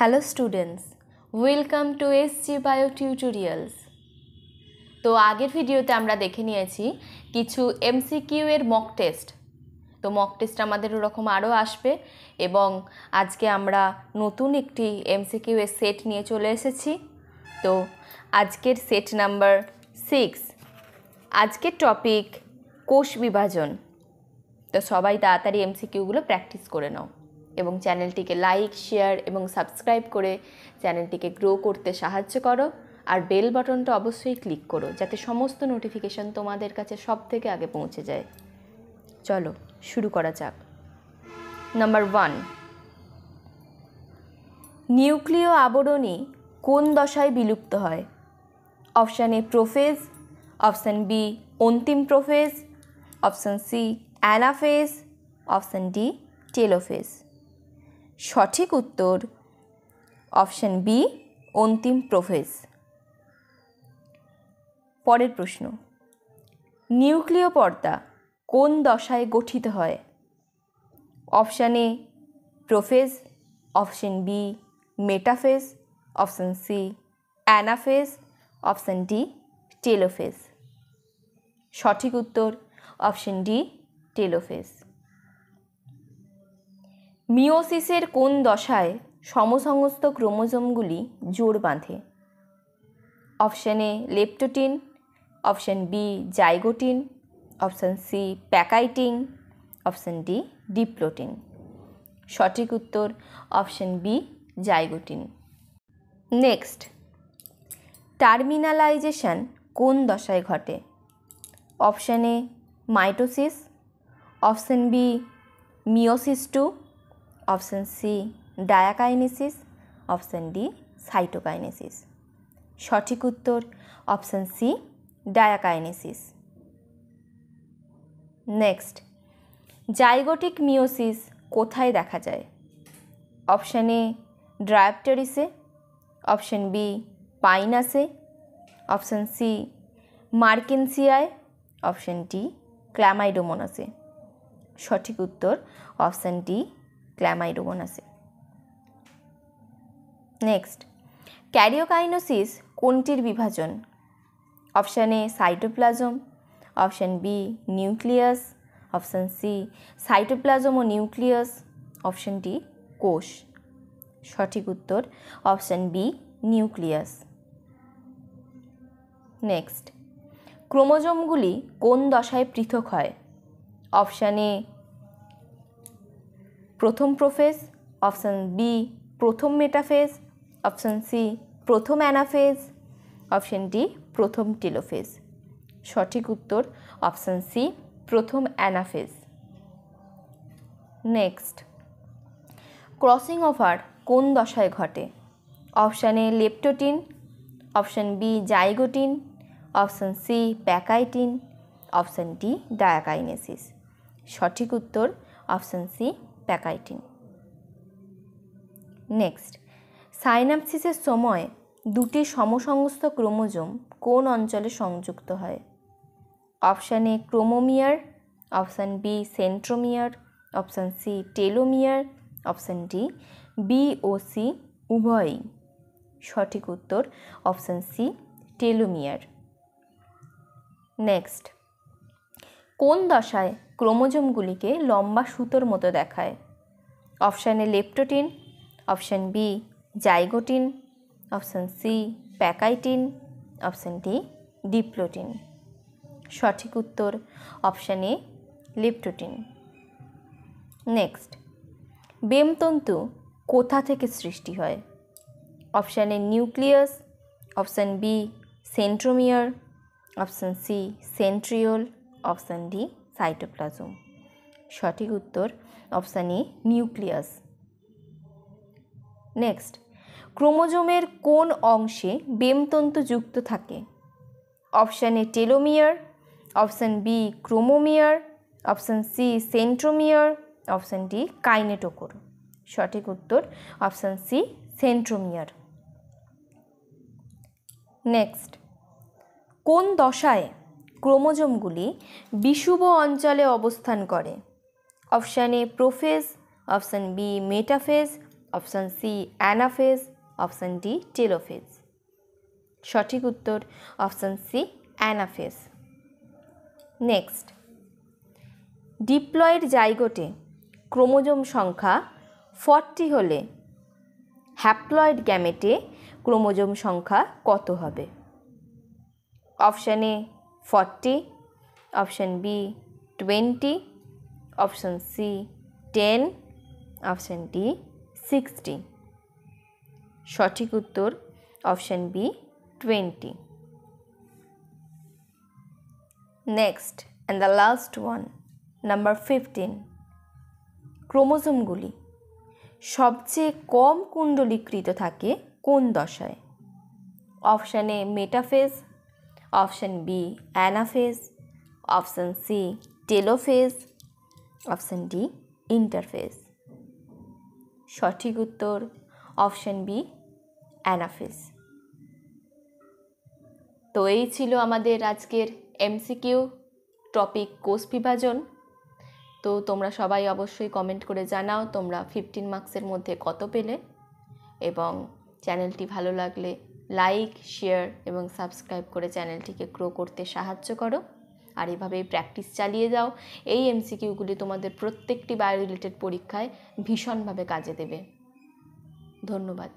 Hello students, welcome to S G bio tutorials. তো আগের ভিডিওতে আমরা দেখে নিয়েছি কিছু এমসিকিউ এর মক টেস্ট। তো মক টেস্ট আমাদের ওরকম আরও আসবে এবং আজকে আমরা নতুন একটি এমসিকিউ এর সেট নিয়ে চলে এসেছি। তো আজকের সেট নাম্বার সিক্স। আজকের টপিক কোষ বিভাজন। তো সবাই তাড়াতাড়ি এমসিকিউগুলো প্র্যাকটিস করে নাও। এবং চ্যানেলটিকে লাইক, শেয়ার এবং সাবস্ক্রাইব করে চ্যানেলটিকে গ্রো করতে সাহায্য করো। আর বেল বাটনটা অবশ্যই ক্লিক করো যাতে সমস্ত নোটিফিকেশান তোমাদের কাছে সব থেকে আগে পৌঁছে যায়। চলো, শুরু করা যাক। নাম্বার ওয়ান, নিউক্লিয় আবরণী কোন দশায় বিলুপ্ত হয়? Option A prophase, option B অন্তিম prophase, option C anaphase, option D telophase. সঠিক উত্তর অপশান বি, অন্তিম প্রোফেজ। পরের প্রশ্ন, নিউক্লিয় পর্দা কোন দশায় গঠিত হয়? Option A, prophase, option B, metaphase, option C, anaphase, option D, telophase. সঠিক উত্তর অপশান ডি, টেলোফেজ। মিওসিসের কোন দশায় সমসংস্থ ক্রোমোজোমগুলি জোর বাঁধে? Option A, leptotene, option B, zygotene, option C pachytene option D, diplotene. সঠিক উত্তর option B, zygotene. Next, terminalization কোন দশায় ঘটে? Option A, mitosis, option B, meiosis two option C, diakinesis, option D, cytokinesis. সঠিক উত্তর option C, diakinesis. Next, zygotic meiosis কোথায় দেখা যায়? অপশান এ ড্রায়াপটারিসে অপশান বি, পাইনাসে। অপশান সি, মার্কেন্সিয়ায়। অপশান ডি, ক্ল্যামাইডোমোনাসে। সঠিক উত্তর অপশান ডি ক্ল্যামাইডোমোনাসে নেক্সট ক্যারিওকাইনোসিস কোনটির বিভাজন? Option A cytoplasm option B nucleus option C cytoplasm O nucleus option D কোষ। সঠিক উত্তর অপশান বি নিউক্লিয়াস নেক্সট ক্রোমোজোমগুলি কোন দশায় পৃথক হয়? অপশান এ প্রথম প্রোফেজ, অপশান বি, প্রথম মেটাফেজ, অপশান সি, প্রথম অ্যানাফেজ, অপশান ডি, প্রথম টেলোফেজ। সঠিক উত্তর, অপশান সি, প্রথম অ্যানাফেজ। নেক্সট। ক্রসিং ওভার কোন দশায় ঘটে? Option leptotene, option B, zygotene, option C, pachytene, option D, diakinesis. সঠিক উত্তর, অপশান সি প্যাকাইটিন। নেক্সট, সাইনাপসিসের সময় দুটি সমসংস্থ ক্রোমোজোম কোন অঞ্চলে সংযুক্ত হয়? Option A chromomere, option B centromere, option C telomere, option D B O C উভয়ই। সঠিক উত্তর অপশান সি টেলোমিয়ার। নেক্সট, কোন দশায় ক্রোমোজোমগুলিকে লম্বা সুতোর মতো দেখায়। Option A leptotene, option B zygotene, option C pachytene, option D diplotene. সঠিক উত্তর অপশান এ লেপটোটিন। নেক্সট, বেমতন্তু কোথা থেকে সৃষ্টি হয়? Option A nucleus, option B centromere, option C centriole, option D cytoplasm. সঠিক উত্তর অপশান এ, নিউক্লিয়াস। নেক্সট, ক্রোমোজোমের কোন অংশে বেমতন্তু যুক্ত থাকে? Option A, telomere. Option B, chromomere. Option C, centromere. Option D, kinetochore. সঠিক উত্তর অপশান সি, সেন্ট্রোমিয়ার। নেক্সট, কোন দশায় ক্রোমোজোমগুলি বিষুব অঞ্চলে অবস্থান করে। Option A prophase, option B metaphase, option C anaphase, option D telophase. সঠিক উত্তর option C anaphase. Next. Diploid জাইগোটে chromosome সংখ্যা ফর্টি হলে হ্যাপ্লয়েড গ্যামেটে ক্রোমোজোম সংখ্যা কত হবে? Option A forty option B twenty option C ten option D sixty সঠিক উত্তর option B twenty next and the last one number fifteen ক্রোমোজোমগুলি সবচেয়ে কম কুণ্ডলীকৃত থাকে কোন দশায়? Option A metaphase option B, anaphase, option C, telophase, option D, interphase. সঠিক উত্তর অপশান বি, অ্যানাফেজ। তো এই ছিল আমাদের আজকের এমসিকিউ টপিক কোষ বিভাজন। তো তোমরা সবাই অবশ্যই কমেন্ট করে জানাও তোমরা ফিফটিন মার্কসের মধ্যে কত পেলে এবং চ্যানেলটি ভালো লাগলে লাইক, শেয়ার এবং সাবস্ক্রাইব করে চ্যানেলটিকে গ্রো করতে সাহায্য করো। আর এভাবেই প্র্যাকটিস চালিয়ে যাও। এই এমসিকিউগুলি তোমাদের প্রত্যেকটি বায়ো রিলেটেড পরীক্ষায় ভীষণভাবে কাজে দেবে। ধন্যবাদ।